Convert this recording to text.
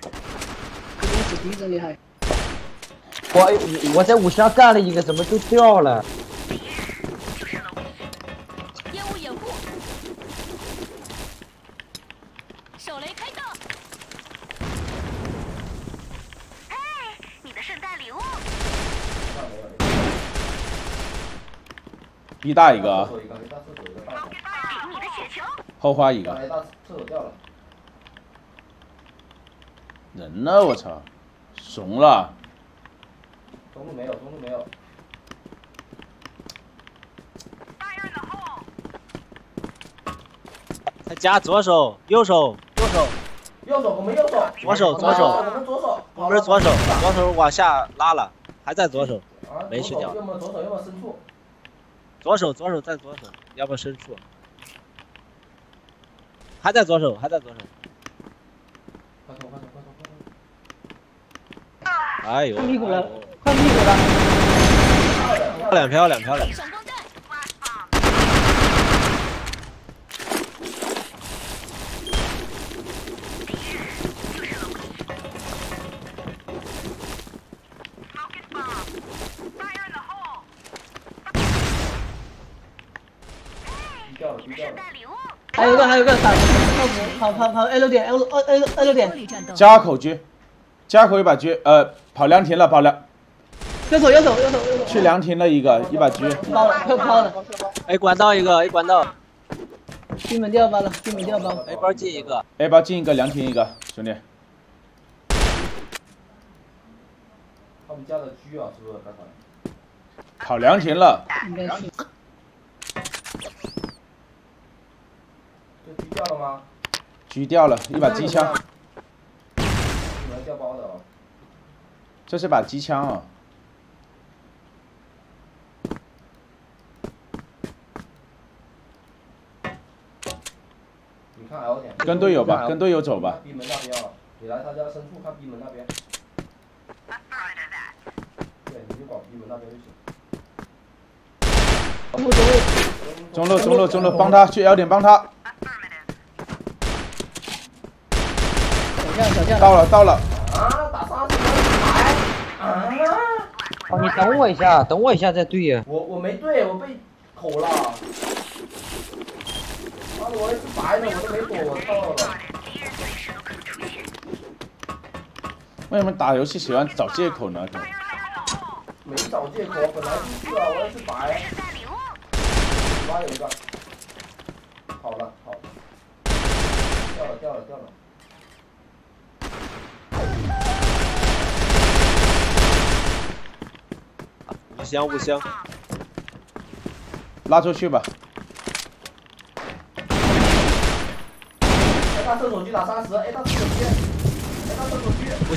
操！这边是敌人厉害。我我在五下干了一个，怎么就掉了？烟雾掩护，手雷开道。哎，你的圣诞礼物。B 大一大一个。后花一个，大厕所掉了。人呢？我操，怂了。中路没有，中路没有。Hole。他加左手、右手、右手，右手，我们右手。左手左手我们左手。不是左手，左手往下拉了，还在左手，啊，没吃掉要么左手，要么深处。左手左手在左手，要么深处，还在左手，还在左手。快走，快走，快走，快走。哎呦，看屁股了，看屁股了。漂亮漂亮漂亮！闪光弹，低掉了，低掉了。礼物。还有一个，还有一个打跑跑跑 A 六点 L 二 A 六点。加口狙，加口一把狙，呃，跑凉亭了，跑凉，右手右手右手右手。去凉亭了一个，一把狙，包了，快包了。哎管道一个，A 管道进门掉包了，进门掉包。，A 包进一个，A 包进一个，凉亭一个，兄弟，他们家的狙啊，是不是刚才？跑凉亭了，应该是。这狙掉了吗？狙掉了一把机枪，你们掉包的哦。这是把机枪啊，你看 L 点。跟队友吧，跟队友走吧，B 门那边啊，你来他家深处看 B 门那边。对，你就搞 B 门那边就行。中路中路。中路帮他去 L 点帮他，小将小将。到了到了，啊，打三十排。啊！哦，你等我一下，等我一下再对呀。我我没对，我被口了。妈的，我也是白的，我都没躲，我操了。为什么打游戏喜欢找借口呢？没找借口，本来就是啊，我要是白。里边有一个。好了好了。掉了掉了掉了。五香不香，拉出去吧，哎，他射手狙打三十，哎，他射手狙，哎，他射手狙。